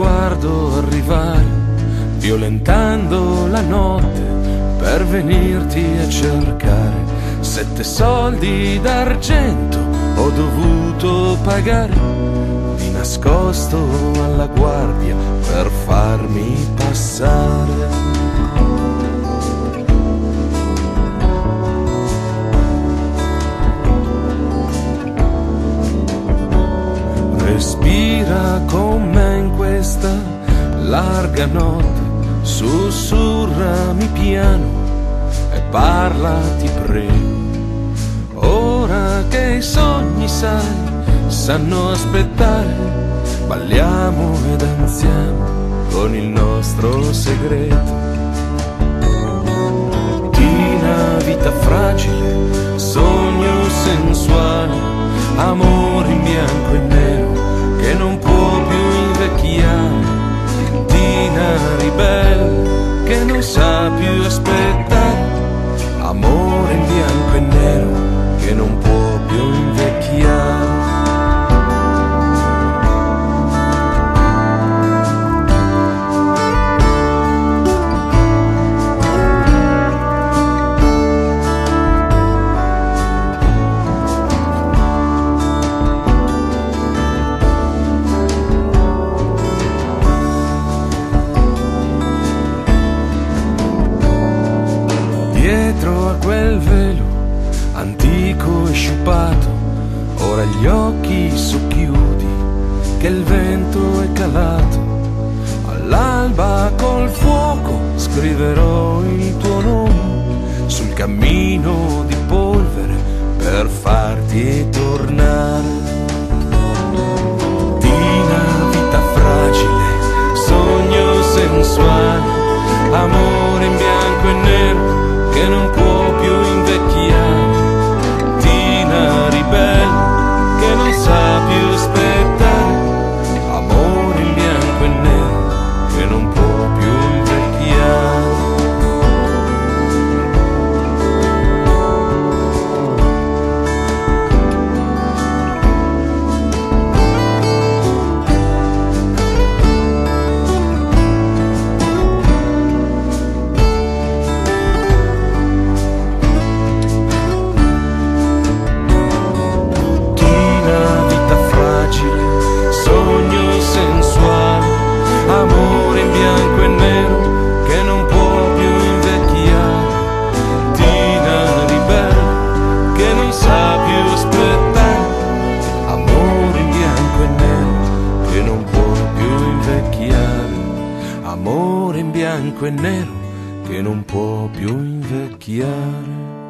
guardo arrivare, violentando la notte per venirti a cercare. Sette soldi d'argento ho dovuto pagare, di nascosto alla guardia per farmi passare. Respira con larga notte, sussurrami piano e parla, ti prego. Ora che i sogni, sai, sanno aspettare, balliamo e danziamo con il nostro segreto. Tina, vita fragile, sogno sensuale, amore in bianco e nero che non può più invecchiare. Tina ribelle che non sa più aspettare. Quel velo antico e sciupato, ora gli occhi socchiudi che il vento è calato. All'alba col fuoco scriverò il tuo nome sul cammino di polvere per farti tornare. Tina, vita fragile, sogno sensuale, amore in bianco e nero che non può più invecchiare.